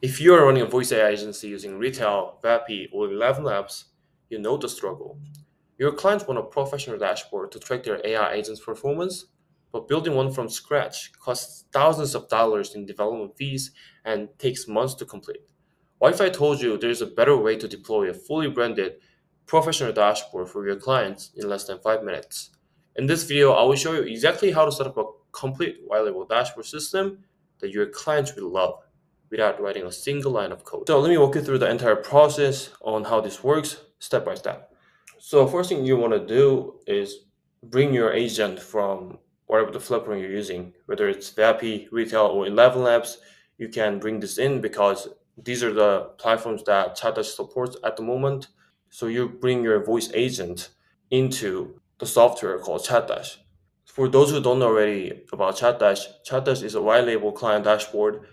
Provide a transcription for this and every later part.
If you are running a voice AI agency using Retell, Vapi, or Eleven Labs, you know the struggle. Your clients want a professional dashboard to track their AI agent's performance, but building one from scratch costs thousands of dollars in development fees and takes months to complete. What if I told you there's a better way to deploy a fully branded professional dashboard for your clients in less than 5 minutes? In this video, I will show you exactly how to set up a complete white label dashboard system that your clients will love without writing a single line of code. So let me walk you through the entire process on how this works step by step. So first thing you want to do is bring your agent from whatever the platform you're using, whether it's Vapi, Retell, or Eleven Labs, you can bring this in because these are the platforms that Chatdash supports at the moment. So you bring your voice agent into the software called Chatdash. For those who don't know already about Chatdash, Chatdash is a white label client dashboard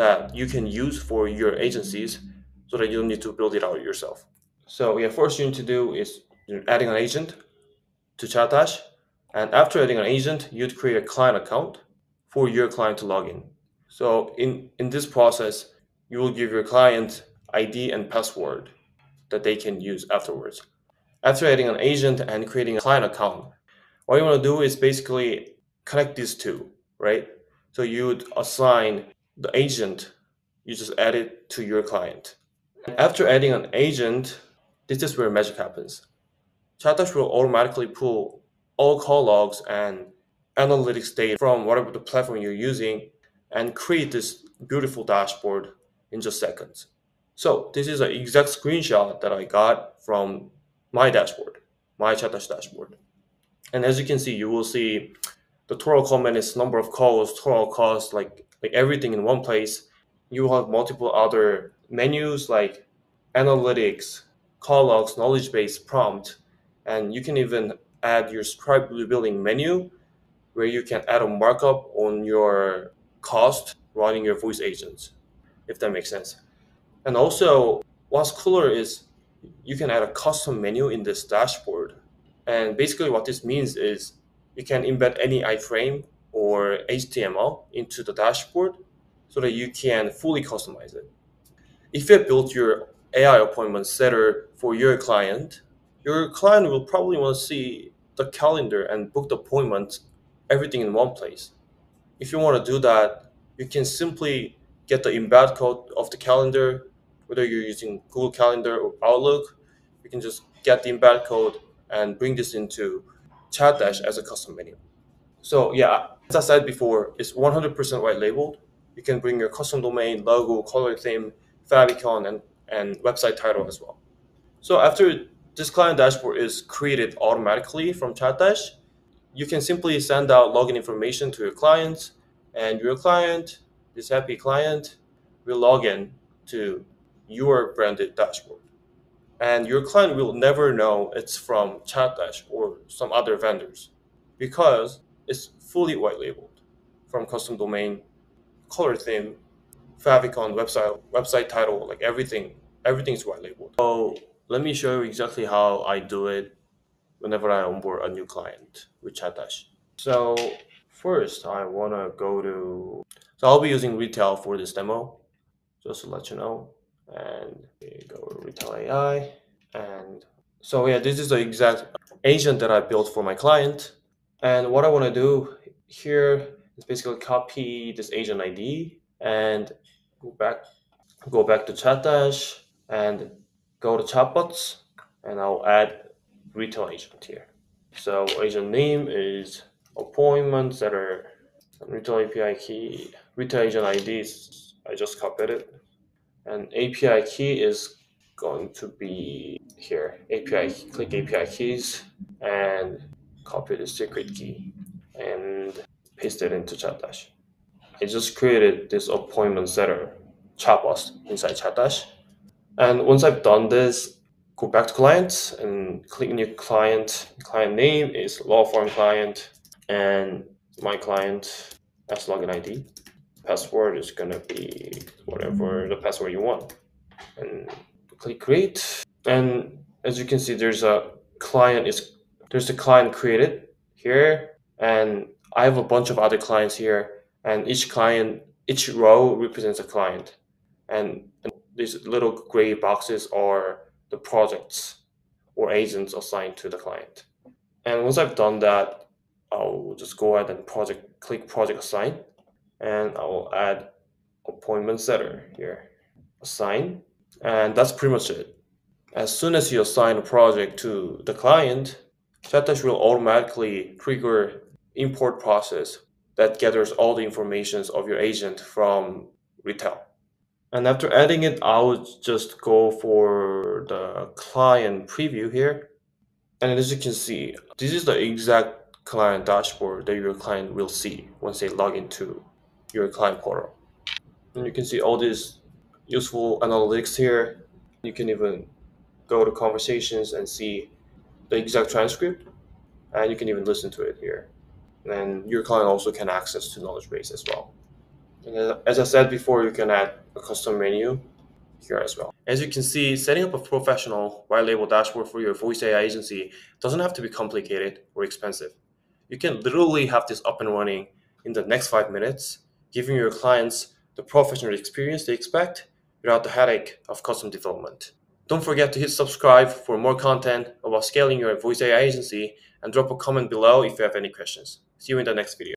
that you can use for your agencies so that you don't need to build it out yourself. So yeah, first you need to do is adding an agent to Chatdash. And after adding an agent, you'd create a client account for your client to log in. So in, in this process, you will give your client ID and password that they can use afterwards. After adding an agent and creating a client account, what you want to do is basically connect these two, right? So you would assign the agent, you just add it to your client. After adding an agent, this is where magic happens. Chatdash will automatically pull all call logs and analytics data from whatever the platform you're using and create this beautiful dashboard in just seconds. So this is an exact screenshot that I got from my dashboard, my Chatdash dashboard. And as you can see, you will see the total call minutes, number of calls, total cost, like like everything in one place. You have multiple other menus like analytics, call logs, knowledge base, prompt, and you can even add your Stripe billing menu where you can add a markup on your cost running your voice agents, if that makes sense. And also, what's cooler is you can add a custom menu in this dashboard. And basically what this means is you can embed any iframe or HTML into the dashboard so that you can fully customize it. If you built your AI appointment setter for your client, your client will probably want to see the calendar and book the appointment, everything in one place. If you want to do that, you can simply get the embed code of the calendar, whether you're using Google Calendar or Outlook, you can just get the embed code and bring this into Chatdash as a custom menu. So yeah, as I said before, it's 100% white labeled. You can bring your custom domain, logo, color theme, favicon, and, and website title as well. So after this client dashboard is created automatically from Chatdash, you can simply send out login information to your client, and your client, this happy client, will log in to your branded dashboard. And your client will never know it's from Chatdash or some other vendors because it's fully white labeled from custom domain, color theme, favicon, website, website title, like everything, everything's white labeled. So let me show you exactly how I do it whenever I onboard a new client with Chatdash. So first I wanna go to, so I'll be using Retell for this demo, just to let you know. And go to Retell AI. And so yeah, this is the exact agent that I built for my client. And what I want to do here is basically copy this agent ID and go back, go back to Chatdash and go to chatbots and I'll add Retell agent here. So agent name is appointment setter Retell API key, Retell agent ID I just copied it. And API key is going to be here. API, click API keys and copy the secret key and paste it into Chatdash. I just created this appointment setter chatbot inside Chatdash. And once I've done this, go back to clients and click new client. Client name is law firm client and my client as login ID. Password is gonna be whatever the password you want. And click create. And as you can see, there's a client is there's a client created here and I have a bunch of other clients here and each client each row represents a client. And, and these little gray boxes are the projects or agents assigned to the client. And once I've done that, I'll just go ahead and project click project assign and I'll add appointment setter here. Assign and that's pretty much it. As soon as you assign a project to the client Chatdash will automatically trigger import process that gathers all the information of your agent from Retell. and after adding it I'll just go for the client preview here and as you can see this is the exact client dashboard that your client will see once they log into your client portal. And you can see all these useful analytics here. You can even go to conversations and see the exact transcript, and you can even listen to it here. And your client also can access to knowledge base as well. And as I said before, you can add a custom menu here as well. As you can see, setting up a professional white label dashboard for your voice AI agency doesn't have to be complicated or expensive. You can literally have this up and running in the next five minutes giving your clients the professional experience they expect without the headache of custom development. Don't forget to hit subscribe for more content about scaling your voice AI agency and drop a comment below if you have any questions. See you in the next video.